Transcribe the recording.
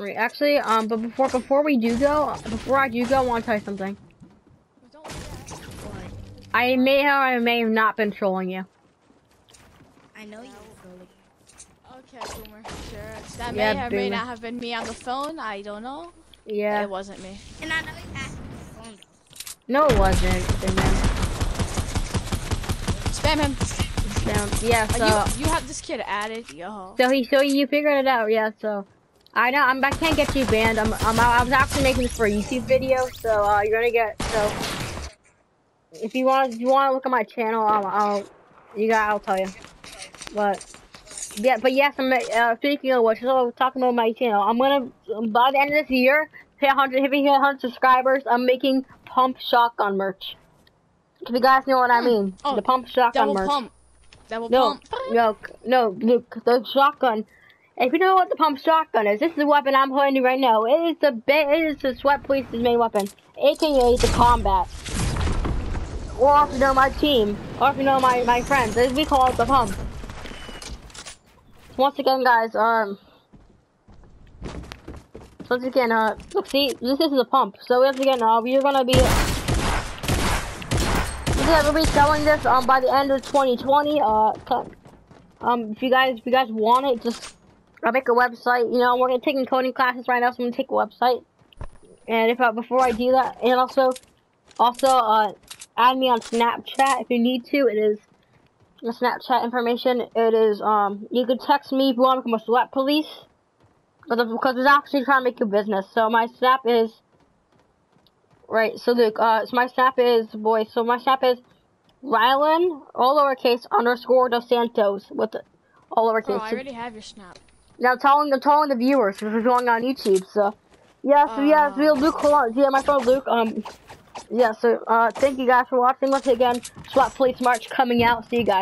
Wait, actually, um, but before before we do go, before I do go, I want to tell you something. Don't do that. I may have, I may have not been trolling you. I know you. Okay, Boomer. Sure. That Yeah, may or may not have been me on the phone. I don't know. Yeah. It wasn't me. And I know you asked me the phone. No, it wasn't. Then, man. Spam him. Down. Yeah. Uh, So, you you have this kid added. Yo. so he, so you figured it out. Yeah. So, I know I'm, I can't get you banned. I'm, I'm, I was actually making this for a YouTube video. So, uh, you're gonna get. So, if you want, if you want to look at my channel, I'll, I'll, you got, I'll tell you. But. Yeah, but yes, I'm uh, speaking of which, so talking about my channel, I'm gonna by the end of this year hit 100, hit 100 subscribers. I'm making pump shotgun merch. If you guys know what I mean, Oh, the pump shotgun Double merch. pump. Double No, pump. no, no, Luke, the shotgun. If you know what the pump shotgun is, this is the weapon I'm holding right now. It is the it is the sweat police's main weapon, aka the combat. Or if you know my team, or if you know my my friends, we call it the pump. Once again, guys, um, once again, uh, look, see, this is the pump. So once again, uh, we're gonna be. Yeah, we'll be selling this um by the end of 2020. Uh, um, if you guys if you guys want it, just I'll make a website. You know, we're gonna taking coding classes right now, so I'm gonna take a website. And if uh, before I do that, and also also uh add me on Snapchat if you need to. It is the Snapchat information. It is um you can text me if you want to become a sweat police. But because it's actually trying to make your business. So my snap is Right, so Luke, uh, so my snap is, boy, so my snap is Rylan, all lowercase, underscore Dos Santos, with all lowercase. Bro, I already have your snap. Now telling, I'm telling the viewers, if you're going on YouTube, so, yeah, so yeah, so yeah, Luke, hold on, yeah, my friend Luke, um, yeah, so, uh, thank you guys for watching, once again, Sweat Police March coming out, see you guys.